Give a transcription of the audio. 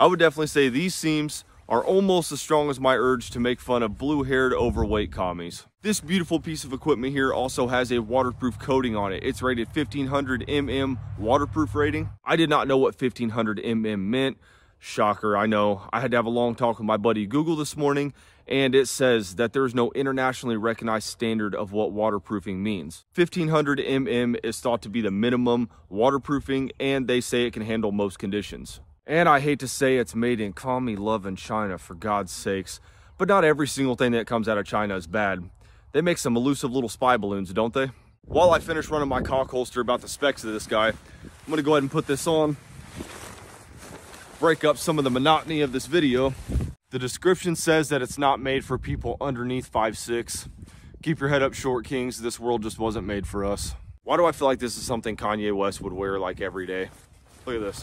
I would definitely say these seams are almost as strong as my urge to make fun of blue-haired overweight commies. This beautiful piece of equipment here also has a waterproof coating on it. It's rated 1500 mm waterproof rating. I did not know what 1500 mm meant. Shocker, I know. I had to have a long talk with my buddy Google this morning and it says that there is no internationally recognized standard of what waterproofing means. 1500 mm is thought to be the minimum waterproofing and they say it can handle most conditions. And I hate to say it's made in commie loving China, for God's sakes. But not every single thing that comes out of China is bad. They make some elusive little spy balloons, don't they? While I finish running my cock holster about the specs of this guy, I'm gonna go ahead and put this on, break up some of the monotony of this video. The description says that it's not made for people underneath 5'6". Keep your head up short, kings. This world just wasn't made for us. Why do I feel like this is something Kanye West would wear like every day? Look at this.